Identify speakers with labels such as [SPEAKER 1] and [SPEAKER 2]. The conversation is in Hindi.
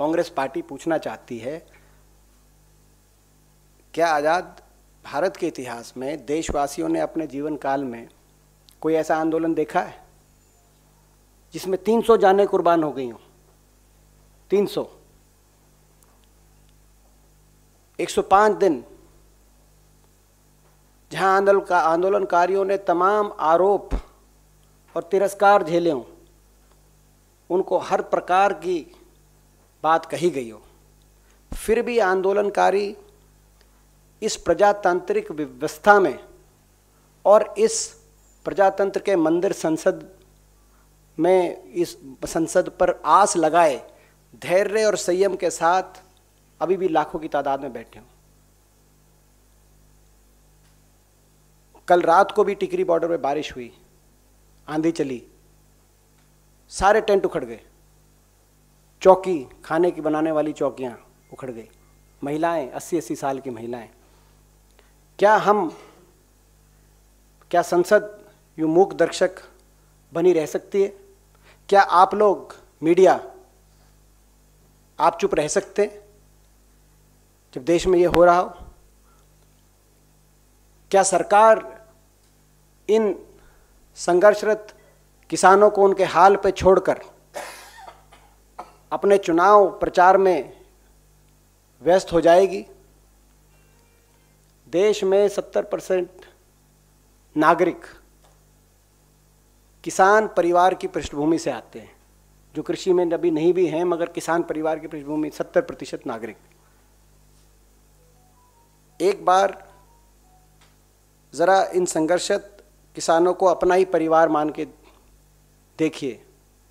[SPEAKER 1] कांग्रेस पार्टी पूछना चाहती है, क्या आज़ाद भारत के इतिहास में देशवासियों ने अपने जीवन काल में कोई ऐसा आंदोलन देखा है? जिसमें 300 जानें कुर्बान हो गई हों। 300 105 दिन जहाँ आंदोलन का आंदोलनकारियों ने तमाम आरोप और तिरस्कार झेले हों, उनको हर प्रकार की बात कही गई हो। फिर भी आंदोलनकारी इस प्रजातांत्रिक व्यवस्था में और इस प्रजातंत्र के मंदिर संसद में इस संसद पर आस लगाए धैर्य और संयम के साथ अभी भी लाखों की तादाद में बैठे हों। कल रात को भी टिकरी बॉर्डर में बारिश हुई, आंधी चली, सारे टेंट उखड़ गए। चौकी, खाने की बनाने वाली चौकियाँ उखड़ गई। महिलाएँ अस्सी अस्सी साल की महिलाएँ। क्या हम, क्या संसद यू मूक दर्शक बनी रह सकती है? क्या आप लोग मीडिया आप चुप रह सकते जब देश में ये हो रहा हो, क्या सरकार इन संघर्षरत किसानों को उनके हाल पे छोड़कर अपने चुनाव प्रचार में व्यस्त हो जाएगी। देश में सत्तर परसेंट नागरिक किसान परिवार की पृष्ठभूमि से आते हैं, जो कृषि में अभी नहीं भी हैं, मगर किसान परिवार की पृष्ठभूमि, सत्तर प्रतिशत नागरिक। एक बार ज़रा इन संघर्षत किसानों को अपना ही परिवार मान के देखिए।